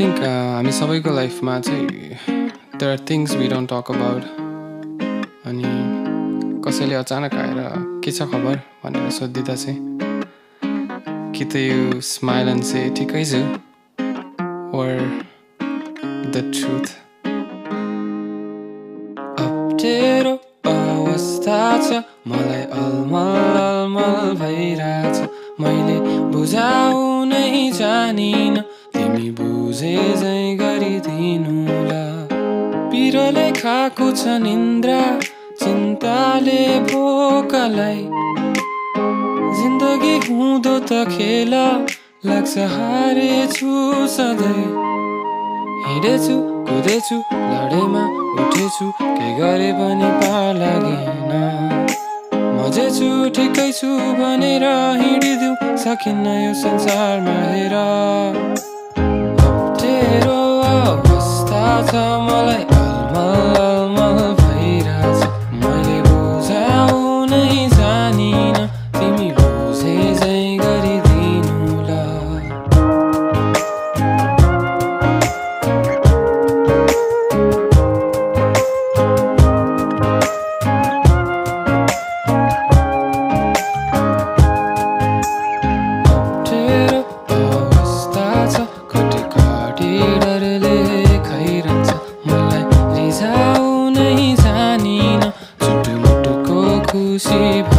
Think हामी सबैको लाइफमा चाहिँ there are things we don't talk about अनि कसैले अचानक आएर के छ खबर भनेर सोधिदिँदा चाहिँ कि त यो स्माइल एन्ड से ठिकै छु वर द ट्रुथ अप्ठ्यारो अवस्था छ मलाई अलमल अलमल भइरहेछ। मैले बुझाउनै जानिन। तिमी बुझे झै गरिदिनुला पिरोले खाएको छ निन्द्रा चिन्ताले भोकलाई। जिन्दगी हुँदो त खेल लाग्छ हारेछु सधैँ। हिँडेछु कुदेछु लडेमा उठेछु के गरे पनि पार लागेन। मजे छु ठिकै छु भनेर हिँडिदिउँ सकिन्न यो संसारमा हेर। छ मलाई अलमल अलमल भइरहेछ। मैले बुझाउनै जानिन तिमी बुझे झै गरिदिनुला। अप्ठ्यारो अवस्था छ कति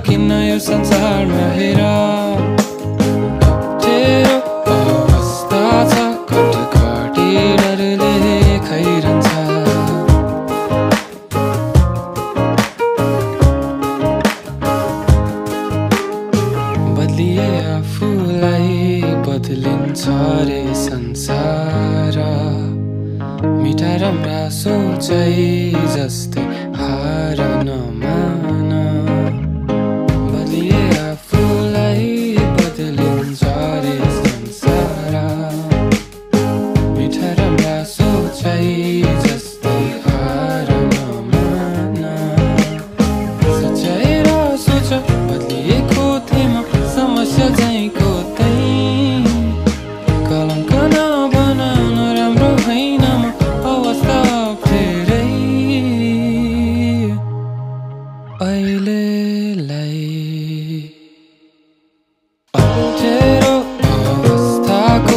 सकिन्न यो संसारमा हेर। अप्ठ्यारो अवस्था छ कटकटी डरले खाइरहन्छ बदलिए आफूलाई बदलिन्छ रे संसार। मिठा राम्रा सोचै जस्तै हार नमान अहिलेलाई अवस्थाको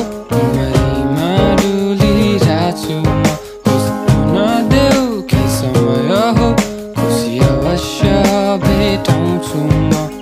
नदेऊ केही समय हो खुसी अवश्य भेटाउँछु म।